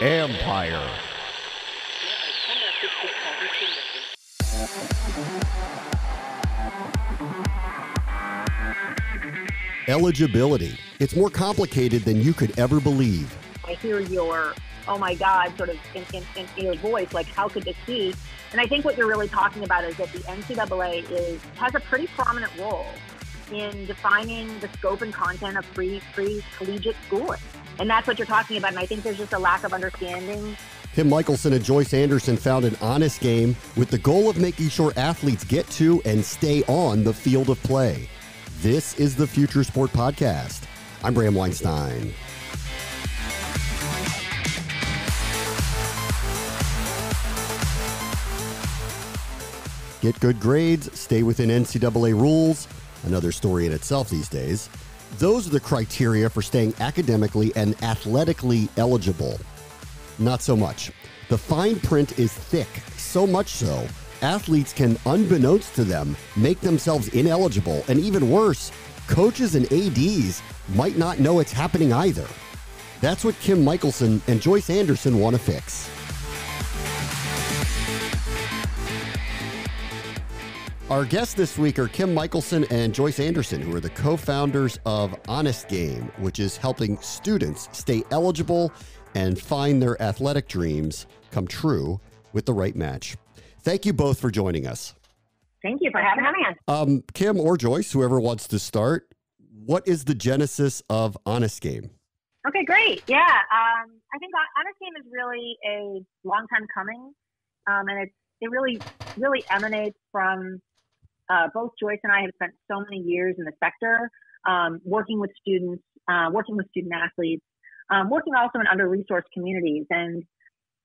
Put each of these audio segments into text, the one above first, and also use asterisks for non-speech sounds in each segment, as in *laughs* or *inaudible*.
Empire. Eligibility. It's more complicated than you could ever believe. I hear your, oh my God, sort of in, in, in your voice, like, how could this be? And I think what you're really talking about is that the NCAA is has a pretty prominent role in defining the scope and content of pre pre collegiate schooling. And that's what you're talking about. And I think there's just a lack of understanding. Kim Michelson and Joyce Anderson found an honest game with the goal of making sure athletes get to and stay on the field of play. This is the Future Sport Podcast. I'm Bram Weinstein. Get good grades, stay within NCAA rules, another story in itself these days. Those are the criteria for staying academically and athletically eligible. Not so much. The fine print is thick, so much so, athletes can, unbeknownst to them, make themselves ineligible, and even worse, coaches and ADs might not know it's happening either. That's what Kim Michelson and Joyce Anderson want to fix. Our guests this week are Kim Michelson and Joyce Anderson, who are the co founders of Honest Game, which is helping students stay eligible and find their athletic dreams come true with the right match. Thank you both for joining us. Thank you for having us. Um, Kim or Joyce, whoever wants to start, what is the genesis of Honest Game? Okay, great. Yeah, um, I think Honest Game is really a long time coming, um, and it it really really emanates from uh, both Joyce and I have spent so many years in the sector, um, working with students, uh, working with student athletes, um, working also in under resourced communities. And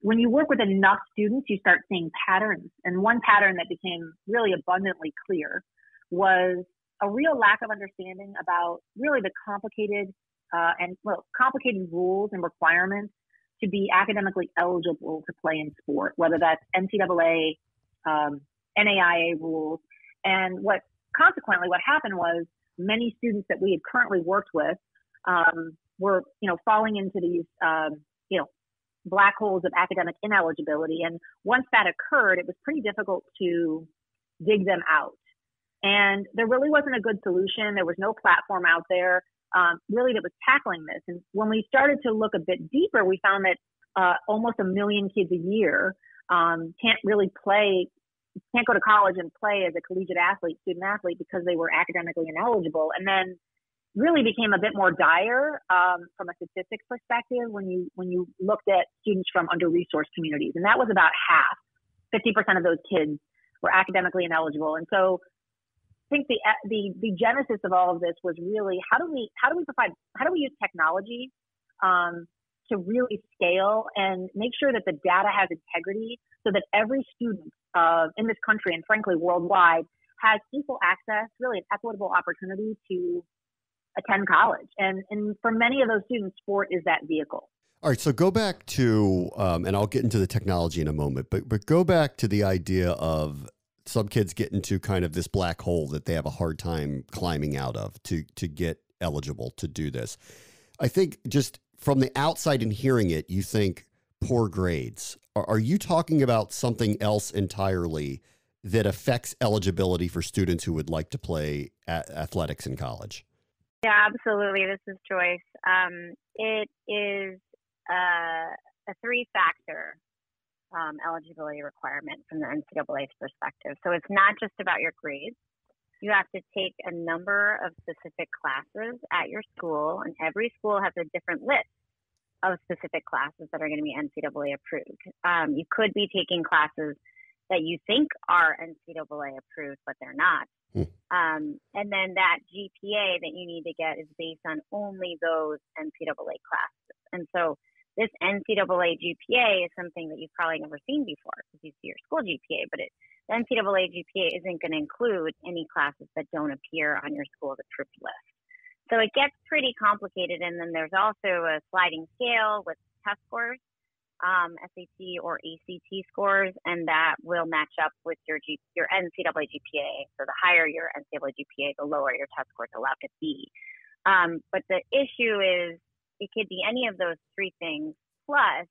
when you work with enough students, you start seeing patterns. And one pattern that became really abundantly clear was a real lack of understanding about really the complicated uh, and well, complicated rules and requirements to be academically eligible to play in sport, whether that's NCAA, um, NAIA rules, and what consequently what happened was many students that we had currently worked with um, were, you know, falling into these, um, you know, black holes of academic ineligibility. And once that occurred, it was pretty difficult to dig them out. And there really wasn't a good solution. There was no platform out there um, really that was tackling this. And when we started to look a bit deeper, we found that uh, almost a million kids a year um, can't really play can't go to college and play as a collegiate athlete, student athlete, because they were academically ineligible. And then really became a bit more dire um, from a statistics perspective when you when you looked at students from under resourced communities, and that was about half. Fifty percent of those kids were academically ineligible, and so I think the the the genesis of all of this was really how do we how do we provide how do we use technology um, to really scale and make sure that the data has integrity so that every student uh, in this country and frankly worldwide has equal access, really an equitable opportunity to attend college. And, and for many of those students, sport is that vehicle. All right, so go back to, um, and I'll get into the technology in a moment, but but go back to the idea of some kids get into kind of this black hole that they have a hard time climbing out of to to get eligible to do this. I think just from the outside and hearing it, you think poor grades. Are, you talking about something else entirely that affects eligibility for students who would like to play athletics in college? Yeah, absolutely. This is Joyce. Um, it is uh, a three factor um, eligibility requirement from the NCAA's perspective. So it's not just about your grades. You have to take a number of specific classes at your school, and every school has a different list of specific classes that are going to be NCAA approved. Um, you could be taking classes that you think are NCAA approved, but they're not. Hmm. Um, and then that GPA that you need to get is based on only those NCAA classes. And so this NCAA GPA is something that you've probably never seen before because you see your school GPA, but it, the NCAA GPA isn't going to include any classes that don't appear on your school's approved list. So it gets pretty complicated. And then there's also a sliding scale with test scores um, SAT or ACT scores, and that will match up with your G, your NCAA GPA. So the higher your NCAA GPA, the lower your test score is allowed to be. Um, but the issue is it could be any of those three things. Plus,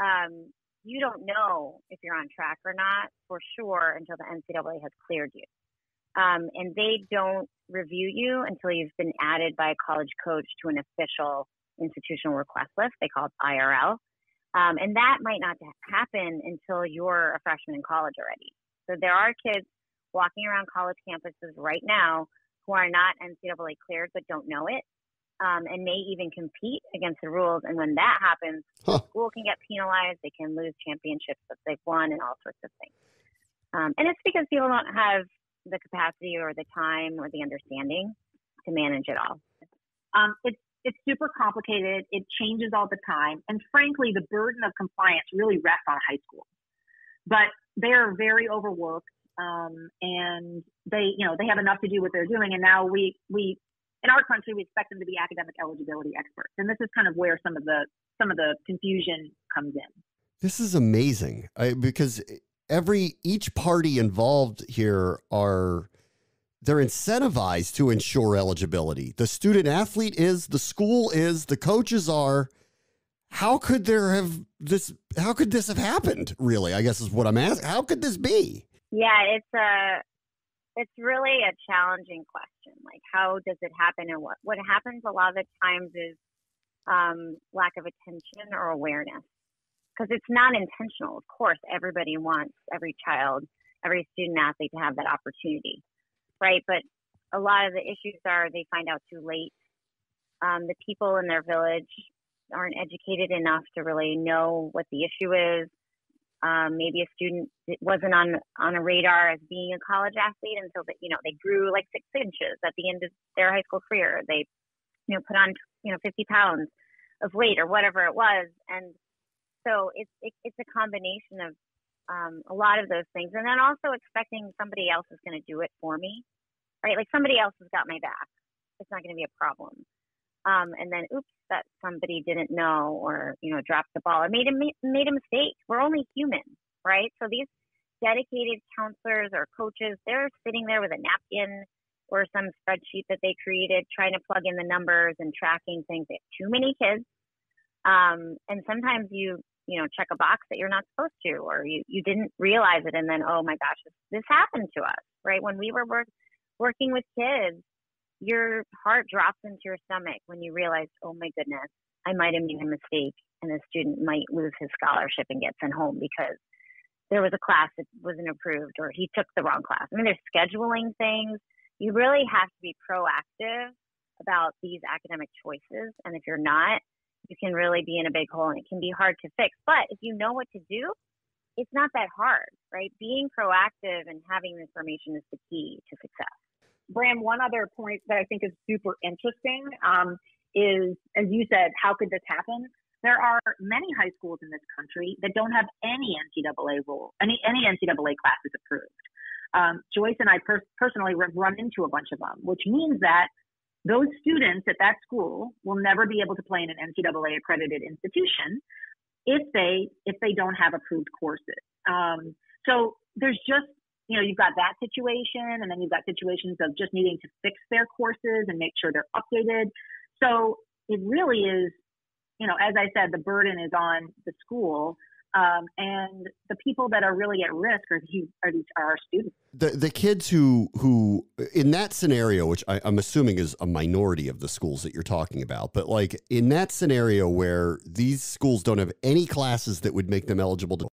um, you don't know if you're on track or not for sure until the NCAA has cleared you. Um, and they don't review you until you've been added by a college coach to an official institutional request list. They call it IRL. Um, and that might not happen until you're a freshman in college already. So there are kids walking around college campuses right now who are not NCAA cleared but don't know it um, and may even compete against the rules. And when that happens, huh. the school can get penalized. They can lose championships that they've won and all sorts of things. Um, and it's because people don't have the capacity or the time or the understanding to manage it all. Um, it's it's super complicated. It changes all the time, and frankly, the burden of compliance really rests on high school. But they are very overworked, um, and they you know they have enough to do what they're doing. And now we we in our country we expect them to be academic eligibility experts, and this is kind of where some of the some of the confusion comes in. This is amazing I, because every each party involved here are they're incentivized to ensure eligibility. The student athlete is, the school is, the coaches are. How could there have this? How could this have happened? Really, I guess is what I'm asking. How could this be? Yeah, it's a, it's really a challenging question. Like, how does it happen, and what what happens a lot of the times is um, lack of attention or awareness because it's not intentional. Of course, everybody wants every child, every student athlete to have that opportunity, right? But a lot of the issues are they find out too late. Um, the people in their village aren't educated enough to really know what the issue is. Um, maybe a student wasn't on on a radar as being a college athlete until that you know they grew like six inches at the end of their high school career. They you know put on you know 50 pounds of weight or whatever it was, and so it's it, it's a combination of um, a lot of those things, and then also expecting somebody else is going to do it for me, right? Like somebody else has got my back. It's not going to be a problem. Um, and then, oops, that somebody didn't know or you know dropped the ball or made a made a mistake. We're only human, right? So these dedicated counselors or coaches, they're sitting there with a napkin or some spreadsheet that they created, trying to plug in the numbers and tracking things. They have too many kids, um, and sometimes you you know, check a box that you're not supposed to, or you, you didn't realize it. And then, oh my gosh, this, this happened to us, right? When we were work, working with kids, your heart drops into your stomach when you realize, oh my goodness, I might have made a mistake and the student might lose his scholarship and get sent home because there was a class that wasn't approved or he took the wrong class. I mean, there's scheduling things. You really have to be proactive about these academic choices. And if you're not, you can really be in a big hole and it can be hard to fix. But if you know what to do, it's not that hard, right? Being proactive and having the information is the key to success. Bram, one other point that I think is super interesting um, is, as you said, how could this happen? There are many high schools in this country that don't have any NCAA rule, any any NCAA classes approved. Um, Joyce and I per- personally have run into a bunch of them, which means that those students at that school will never be able to play in an NCAA accredited institution if they if they don't have approved courses. Um, so there's just you know you've got that situation, and then you've got situations of just needing to fix their courses and make sure they're updated. So it really is, you know, as I said, the burden is on the school um, and the people that are really at risk are, are, these, are our students. The, the kids who, who, in that scenario, which I, I'm assuming is a minority of the schools that you're talking about, but like in that scenario where these schools don't have any classes that would make them eligible to,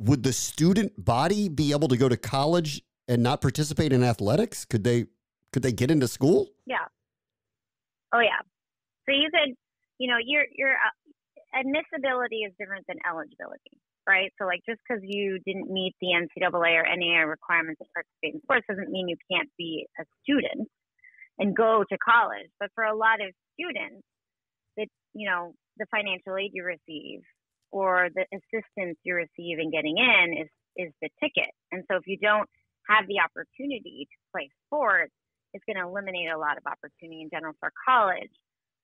would the student body be able to go to college and not participate in athletics? Could they, could they get into school? Yeah. Oh yeah. So you could, you know, you're, you're, uh, admissibility is different than eligibility, right? So, like, just because you didn't meet the NCAA or NAIA requirements to participate in sports doesn't mean you can't be a student and go to college. But for a lot of students, that you know, the financial aid you receive or the assistance you receive in getting in is is the ticket. And so, if you don't have the opportunity to play sports, it's going to eliminate a lot of opportunity in general for college.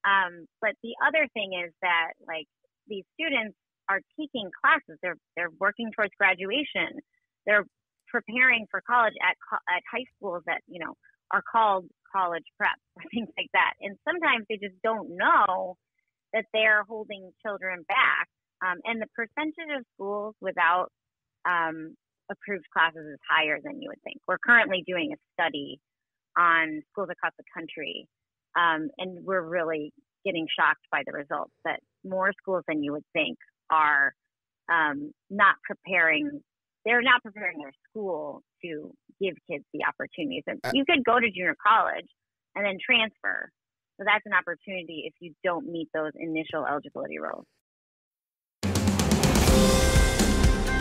Um, but the other thing is that like these students are taking classes. They're they're working towards graduation. They're preparing for college at at high schools that you know are called college prep *laughs* or things like that. And sometimes they just don't know that they're holding children back. Um, and the percentage of schools without um, approved classes is higher than you would think. We're currently doing a study on schools across the country, um, and we're really getting shocked by the results that more schools than you would think are um, not preparing. They're not preparing their school to give kids the opportunities. And uh, you could go to junior college and then transfer. So that's an opportunity if you don't meet those initial eligibility rules.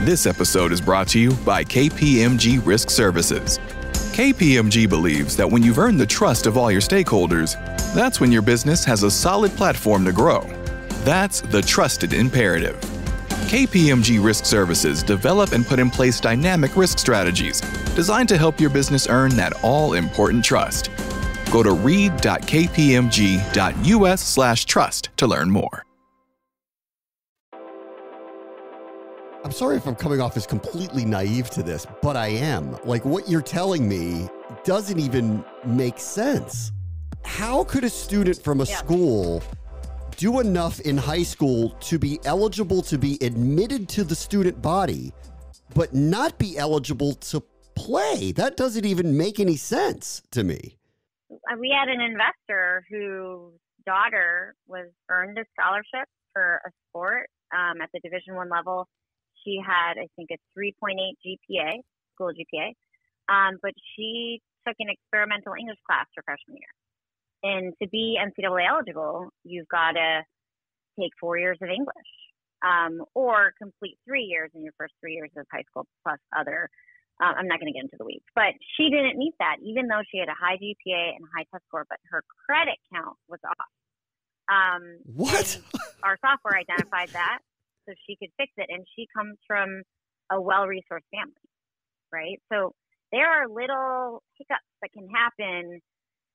This episode is brought to you by KPMG Risk Services. KPMG believes that when you've earned the trust of all your stakeholders, that's when your business has a solid platform to grow. That's the trusted imperative. KPMG Risk Services develop and put in place dynamic risk strategies designed to help your business earn that all important trust. Go to read.kpmg.us/trust to learn more. I'm sorry if I'm coming off as completely naive to this, but I am. Like what you're telling me doesn't even make sense. How could a student from a yeah. school do enough in high school to be eligible to be admitted to the student body, but not be eligible to play? That doesn't even make any sense to me. We had an investor whose daughter was earned a scholarship for a sport um, at the Division One level she had, I think, a 3.8 GPA, school GPA, um, but she took an experimental English class her freshman year. And to be NCAA eligible, you've got to take four years of English um, or complete three years in your first three years of high school plus other. Uh, I'm not going to get into the weeds, but she didn't meet that, even though she had a high GPA and a high test score, but her credit count was off. Um, what? our software identified that so she could fix it. And she comes from a well resourced family, right? So there are little hiccups that can happen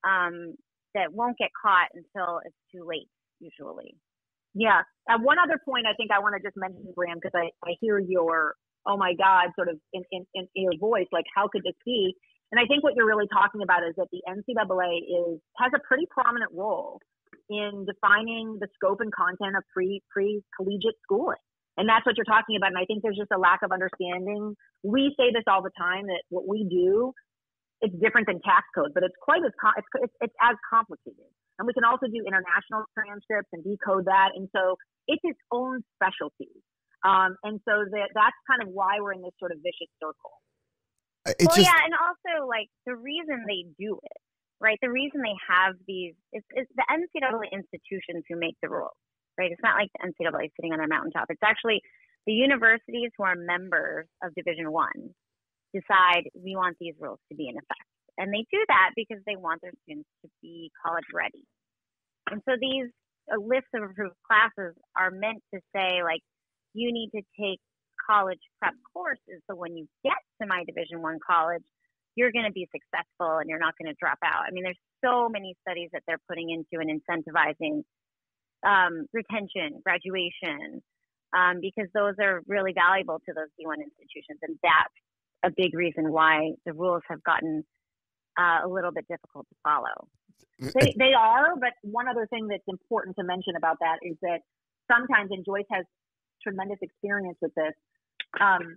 um, that won't get caught until it's too late, usually. Yeah. And one other point I think I want to just mention, Bram, because I, I hear your, oh my God, sort of in, in, in your voice, like, how could this be? And I think what you're really talking about is that the NCAA is has a pretty prominent role in defining the scope and content of pre pre collegiate schooling. And that's what you're talking about. And I think there's just a lack of understanding. We say this all the time that what we do, it's different than tax code, but it's quite as it's, it's, it's as complicated. And we can also do international transcripts and decode that. And so it's its own specialty. Um, and so that that's kind of why we're in this sort of vicious circle. Uh, it's well, just, yeah, and also like the reason they do it, right? The reason they have these is, is the NCAA institutions who make the rules, right? It's not like the NCAA sitting on their mountaintop. It's actually the universities who are members of Division One decide we want these rules to be in effect, and they do that because they want their students to be college ready. And so these lists of approved classes are meant to say like you need to take college prep courses so when you get to my Division One college, you're going to be successful and you're not going to drop out. I mean, there's so many studies that they're putting into and incentivizing um, retention, graduation, um, because those are really valuable to those D1 institutions. And that's a big reason why the rules have gotten uh, a little bit difficult to follow. They, they are, but one other thing that's important to mention about that is that sometimes, and Joyce has tremendous experience with this, um,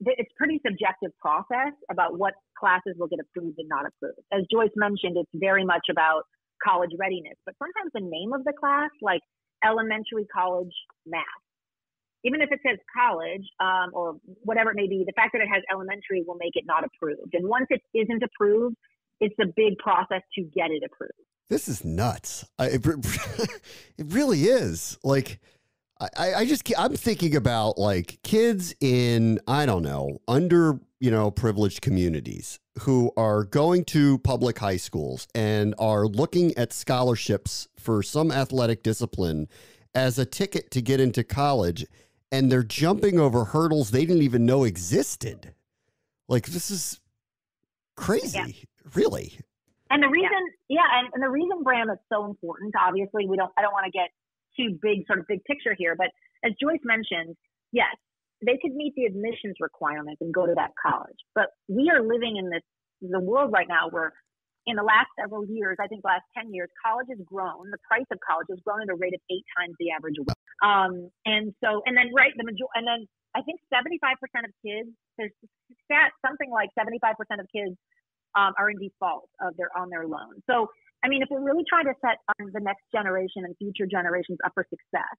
it's pretty subjective process about what classes will get approved and not approved. As Joyce mentioned, it's very much about college readiness, but sometimes the name of the class, like elementary college math, even if it says college um, or whatever it may be, the fact that it has elementary will make it not approved. And once it isn't approved, it's a big process to get it approved. This is nuts. I, it, *laughs* it really is. Like, I, I just I'm thinking about like kids in I don't know under you know privileged communities who are going to public high schools and are looking at scholarships for some athletic discipline as a ticket to get into college and they're jumping over hurdles they didn't even know existed. Like this is crazy, yeah. really. And the reason, yeah, yeah and, and the reason Bram is so important, obviously, we don't I don't want to get too big, sort of big picture here. But as Joyce mentioned, yes, they could meet the admissions requirements and go to that college. But we are living in this the world right now where in the last several years, I think last 10 years, college has grown. The price of college has grown at a rate of eight times the average. Um, and so, and then, right, the major, and then I think 75% of kids, there's stat, something like 75% of kids um, are in default of their, on their loan. So, I mean, if we're really trying to set the next generation and future generations up for success,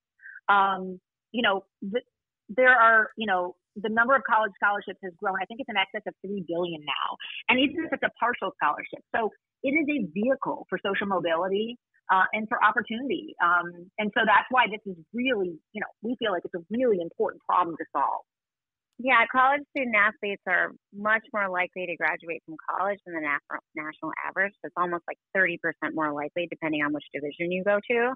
um, you know, the, there are, you know, the number of college scholarships has grown. I think it's in excess of three billion now, and even if it's a partial scholarship, so it is a vehicle for social mobility uh, and for opportunity. Um, and so that's why this is really, you know, we feel like it's a really important problem to solve. Yeah, college student athletes are much more likely to graduate from college than the national average. So It's almost like 30% more likely, depending on which division you go to.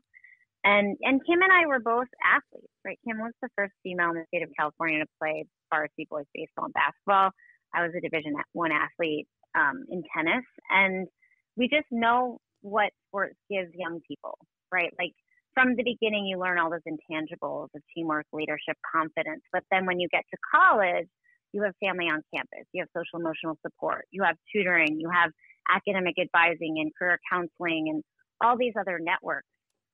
And and Kim and I were both athletes, right? Kim was the first female in the state of California to play varsity boys baseball and basketball. I was a Division one athlete um, in tennis, and we just know what sports gives young people, right? Like from the beginning, you learn all those intangibles of teamwork, leadership, confidence. But then when you get to college, you have family on campus, you have social emotional support, you have tutoring, you have academic advising and career counseling, and all these other networks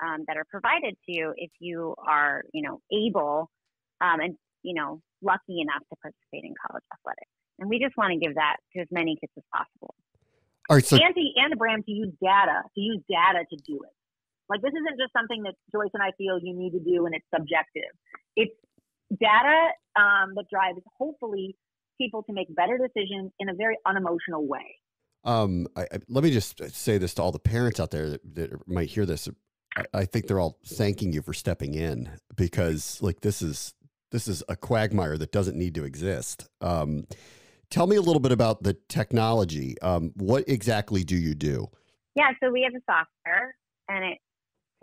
um, that are provided to you if you are, you know, able um, and you know lucky enough to participate in college athletics. And we just want to give that to as many kids as possible. All right, so and to, and Bram to use data to use data to do it. Like this isn't just something that Joyce and I feel you need to do and it's subjective. It's data um, that drives hopefully people to make better decisions in a very unemotional way. Um, I, I, let me just say this to all the parents out there that, that might hear this. I, think they're all thanking you for stepping in because like this is this is a quagmire that doesn't need to exist. Um, tell me a little bit about the technology. Um, what exactly do you do? Yeah, so we have a software and it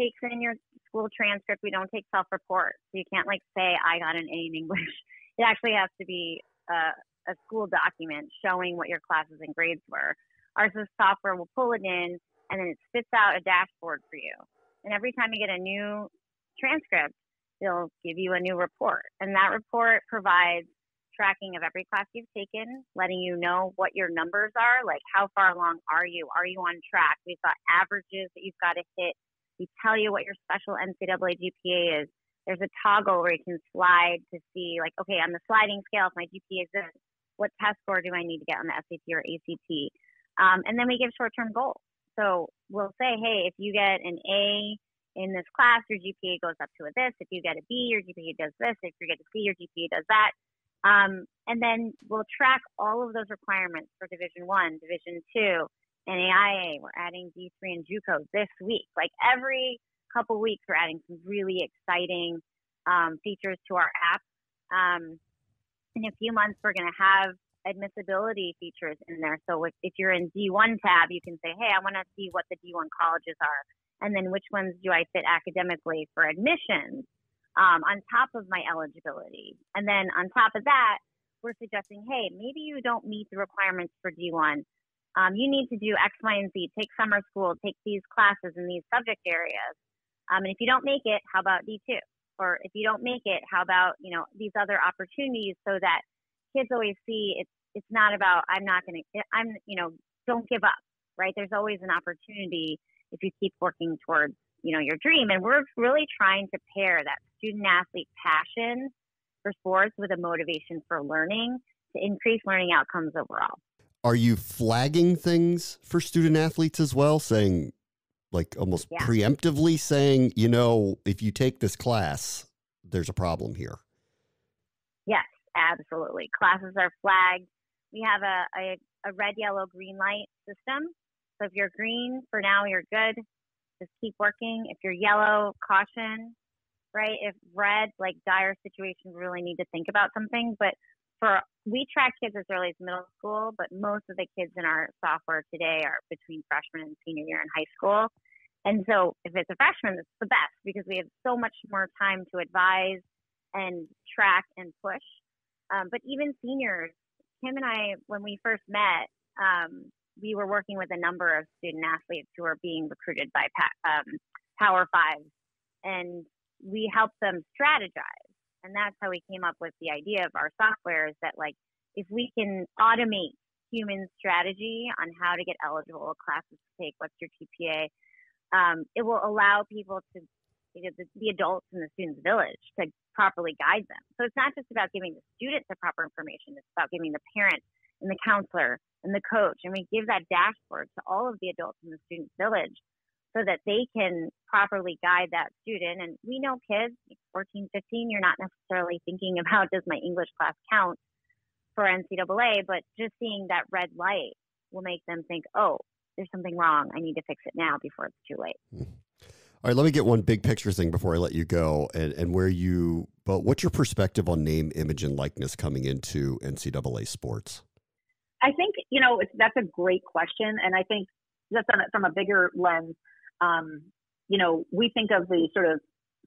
takes in your school transcript. We don't take self report. So you can't like say, I got an A in English. *laughs* It actually has to be a, a school document showing what your classes and grades were. Our software will pull it in and then it spits out a dashboard for you. And every time you get a new transcript, they'll give you a new report. And that report provides tracking of every class you've taken, letting you know what your numbers are, like how far along are you? Are you on track? We've got averages that you've got to hit. We tell you what your special NCAA GPA is. There's a toggle where you can slide to see, like, okay, on the sliding scale, if my GPA is this, what test score do I need to get on the SAT or ACT? Um, and then we give short term goals. So we'll say, hey, if you get an A in this class, your GPA goes up to a this. If you get a B, your GPA does this. If you get a C, your GPA does that. Um, and then we'll track all of those requirements for Division One, Division Two, NAIA. We're adding D3 and JUCO this week. Like every couple weeks, we're adding some really exciting um, features to our app. Um, in a few months, we're going to have admissibility features in there. So if, if you're in D1 tab, you can say, hey, I want to see what the D1 colleges are, and then which ones do I fit academically for admissions um, on top of my eligibility. And then on top of that, we're suggesting, hey, maybe you don't meet the requirements for D1. Um, you need to do X, Y, and Z. Take summer school, take these classes in these subject areas. Um, and if you don't make it, how about D2? Or if you don't make it, how about you know these other opportunities so that kids always see it's it's not about I'm not going to I'm you know don't give up right there's always an opportunity if you keep working towards you know your dream and we're really trying to pair that student athlete passion for sports with a motivation for learning to increase learning outcomes overall are you flagging things for student athletes as well saying like almost yeah. preemptively saying you know if you take this class there's a problem here yes absolutely classes are flagged we have a, a, a red, yellow, green light system. So if you're green, for now you're good. Just keep working. If you're yellow, caution, right? If red, like dire situation really need to think about something. But for we track kids as early as middle school, but most of the kids in our software today are between freshman and senior year in high school. And so if it's a freshman, it's the best because we have so much more time to advise and track and push. Um, but even seniors, Kim and I, when we first met, um, we were working with a number of student athletes who are being recruited by um, Power Fives, and we helped them strategize. And that's how we came up with the idea of our software is that, like, if we can automate human strategy on how to get eligible, classes to take, what's your GPA. Um, it will allow people to, you know, the, the adults in the student's village to properly guide them. So it's not just about giving the student the proper information; it's about giving the parent and the counselor and the coach, and we give that dashboard to all of the adults in the student's village so that they can properly guide that student. And we know kids, 14, 15, you're not necessarily thinking about does my English class count for NCAA, but just seeing that red light will make them think, oh, there's something wrong. I need to fix it now before it's too late. Hmm. All right, let me get one big picture thing before I let you go, and, and where you. But what's your perspective on name, image, and likeness coming into NCAA sports? I think you know that's a great question, and I think just on, from a bigger lens, um, you know, we think of the sort of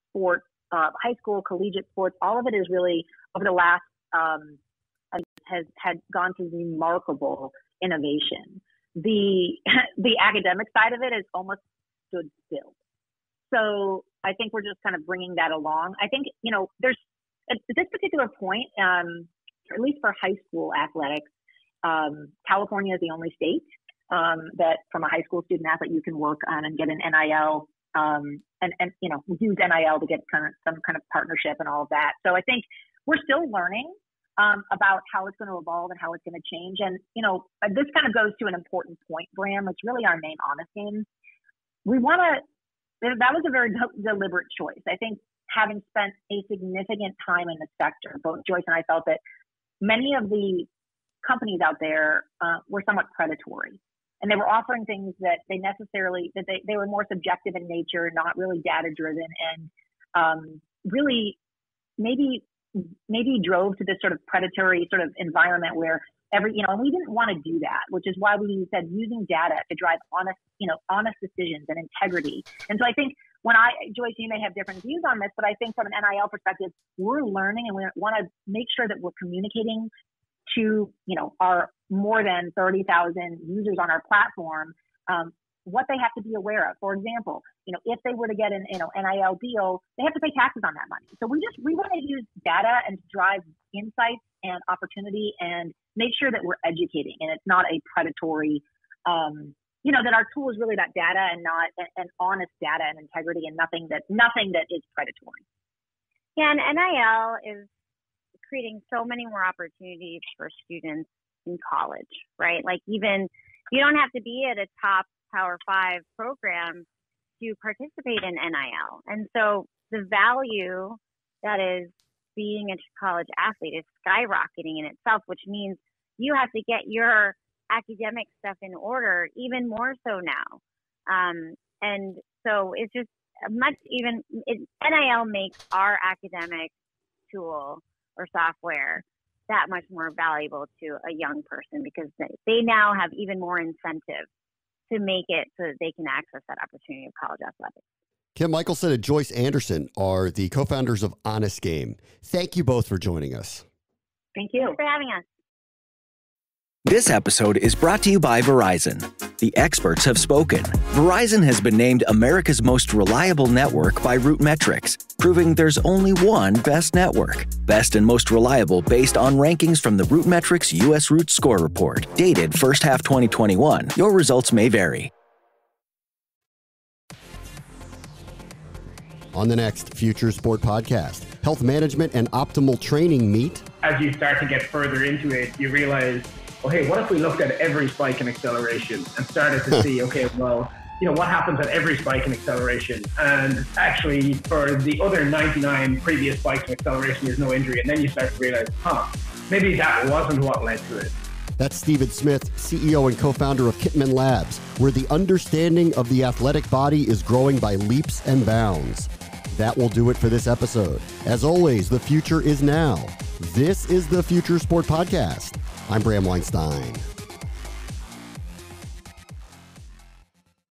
sport, uh, high school, collegiate sports. All of it is really over the last um, has had gone through remarkable innovation. The *laughs* the academic side of it has almost stood still. So I think we're just kind of bringing that along. I think you know there's at this particular point, um, at least for high school athletics, um, California is the only state um, that from a high school student athlete you can work on and get an NIL um, and and you know use NIL to get kind of some kind of partnership and all of that. So I think we're still learning um, about how it's going to evolve and how it's going to change. And, you know, this kind of goes to an important point, Bram. It's really our name, Honest Game. We want to, that was a very deliberate choice. I think having spent a significant time in the sector, both Joyce and I felt that many of the companies out there uh, were somewhat predatory. And they were offering things that they necessarily, that they, they were more subjective in nature, not really data driven, and um, really maybe maybe drove to this sort of predatory sort of environment where every you know and we didn't want to do that which is why we said using data to drive honest you know honest decisions and integrity. And so i think when i joyce you may have different views on this but i think from an nil perspective we're learning and we want to make sure that we're communicating to you know our more than 30,000 users on our platform um, what they have to be aware of. For example, you know, if they were to get an you know NIL deal, they have to pay taxes on that money. So we just we want to use data and drive insights and opportunity and make sure that we're educating and it's not a predatory. Um, you know that our tool is really about data and not and honest data and integrity and nothing that nothing that is predatory. Yeah, and NIL is creating so many more opportunities for students in college, right? Like even you don't have to be at a top Power Five program to participate in NIL. And so the value that is being a college athlete is skyrocketing in itself, which means you have to get your academic stuff in order even more so now. Um, and so it's just much even it, NIL makes our academic tool or software that much more valuable to a young person because they, they now have even more incentive to make it so that they can access that opportunity of college athletics. Kim Michelson and Joyce Anderson are the co founders of Honest Game. Thank you both for joining us. Thank you Thanks for having us. This episode is brought to you by Verizon. The experts have spoken. Verizon has been named America's most reliable network by RootMetrics, proving there's only one best network. Best and most reliable based on rankings from the RootMetrics US Root Score Report, dated first half 2021. Your results may vary. On the next Future Sport podcast, health management and optimal training meet. As you start to get further into it, you realize well, hey, what if we looked at every spike in acceleration and started to *laughs* see, okay, well, you know, what happens at every spike in acceleration? And actually, for the other 99 previous spikes in acceleration, there's no injury. And then you start to realize, huh, maybe that wasn't what led to it. That's Stephen Smith, CEO and co founder of Kitman Labs, where the understanding of the athletic body is growing by leaps and bounds. That will do it for this episode. As always, the future is now. This is the Future Sport Podcast. I'm Bram Weinstein.